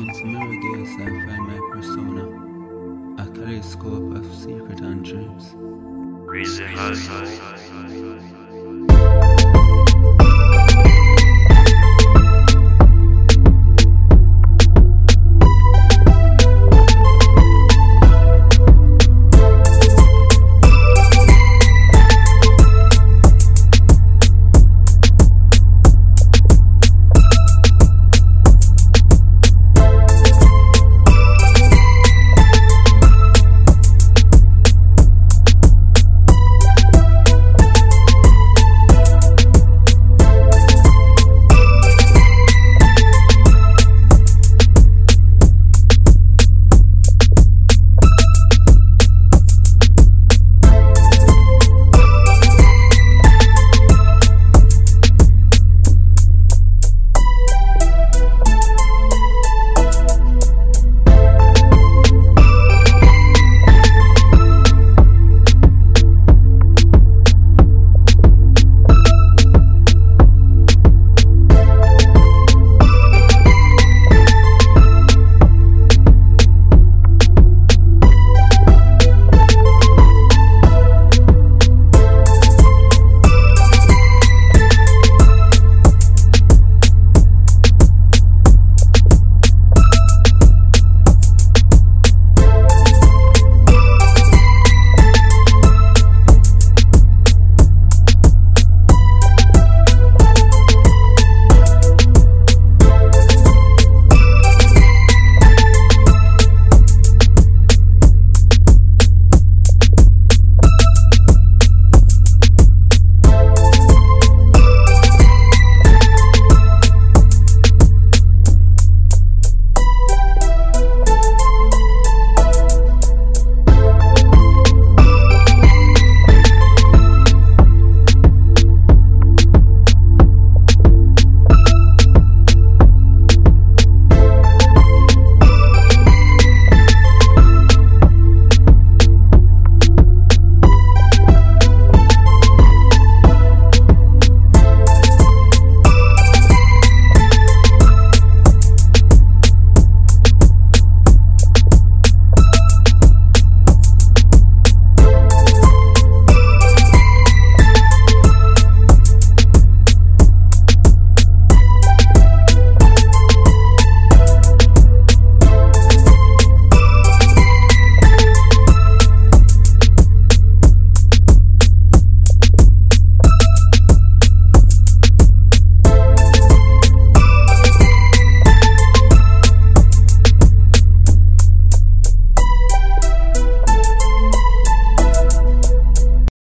In some gaze I find my persona, a kaleidoscope of secret and dreams. Reason.